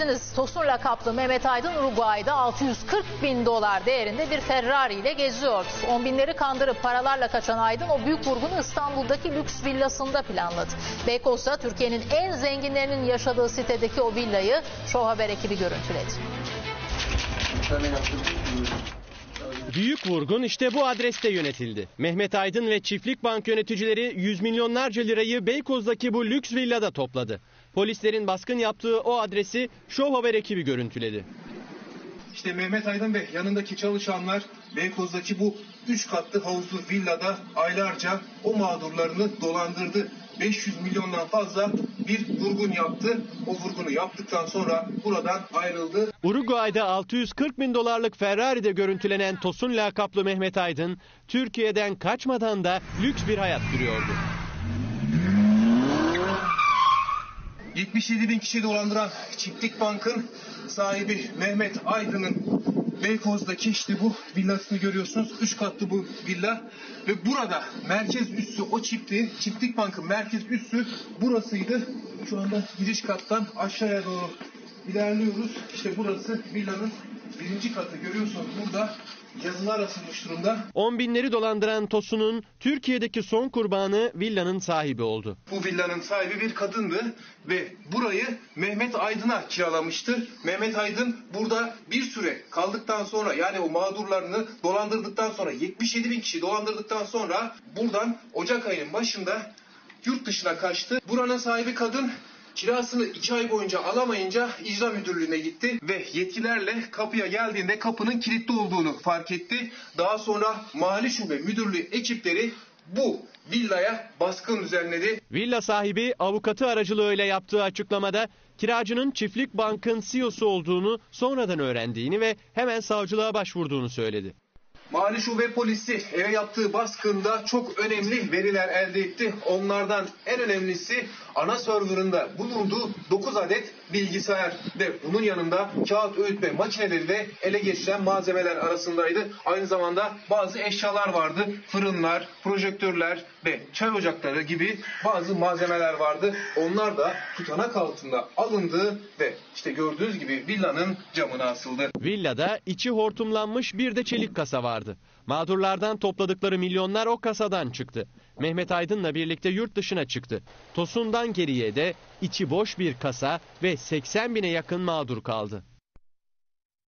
izlediniz. Tosun lakaplı Mehmet Aydın Uruguay'da 640 bin dolar değerinde bir Ferrari ile geziyordu. On binleri kandırıp paralarla kaçan Aydın o büyük vurgunu İstanbul'daki lüks villasında planladı. Beykoz'da Türkiye'nin en zenginlerinin yaşadığı sitedeki o villayı Show Haber ekibi görüntüledi. Büyük vurgun işte bu adreste yönetildi. Mehmet Aydın ve Çiftlik Bank yöneticileri yüz milyonlarca lirayı Beykoz'daki bu lüks villada topladı. Polislerin baskın yaptığı o adresi Show Haber ekibi görüntüledi. İşte Mehmet Aydın ve yanındaki çalışanlar Beykoz'daki bu 3 katlı havuzlu villada aylarca o mağdurlarını dolandırdı. 500 milyondan fazla bir vurgun yaptı. O vurgunu yaptıktan sonra buradan ayrıldı. Uruguay'da 640 bin dolarlık Ferrari'de görüntülenen Tosun lakaplı Mehmet Aydın, Türkiye'den kaçmadan da lüks bir hayat sürüyordu. 77 bin kişiyi dolandıran Çiftlik Bank'ın sahibi Mehmet Aydın'ın Beykoz'daki işte bu villasını görüyorsunuz. 3 katlı bu villa ve burada merkez üssü o çiftliğin Çiftlik Bank'ın merkez üssü burasıydı. Şu anda giriş kattan aşağıya doğru ilerliyoruz. İşte burası villanın birinci katı görüyorsunuz burada yazılar asılmış durumda. On binleri dolandıran Tosun'un Türkiye'deki son kurbanı villanın sahibi oldu. Bu villanın sahibi bir kadındı ve burayı Mehmet Aydın'a kiralamıştı. Mehmet Aydın burada bir süre kaldıktan sonra yani o mağdurlarını dolandırdıktan sonra 77 bin kişi dolandırdıktan sonra buradan Ocak ayının başında yurt dışına kaçtı. Buranın sahibi kadın kirasını 2 ay boyunca alamayınca icra müdürlüğüne gitti ve yetkilerle kapıya geldiğinde kapının kilitli olduğunu fark etti. Daha sonra mali şube müdürlüğü ekipleri bu villaya baskın düzenledi. Villa sahibi avukatı aracılığıyla yaptığı açıklamada kiracının Çiftlik Bank'ın CEO'su olduğunu sonradan öğrendiğini ve hemen savcılığa başvurduğunu söyledi. Mali Şube Polisi eve yaptığı baskında çok önemli veriler elde etti. Onlardan en önemlisi ana serverında bulunduğu 9 adet bilgisayar ve bunun yanında kağıt öğütme makineleri de ele geçiren malzemeler arasındaydı. Aynı zamanda bazı eşyalar vardı. Fırınlar, projektörler ve çay ocakları gibi bazı malzemeler vardı. Onlar da tutanak altında alındı ve işte gördüğünüz gibi villanın camına asıldı. Villada içi hortumlanmış bir de çelik kasa vardı. Mağdurlardan topladıkları milyonlar o kasadan çıktı. Mehmet Aydın'la birlikte yurt dışına çıktı. Tosun'dan geriye de içi boş bir kasa ve 80 bine yakın mağdur kaldı.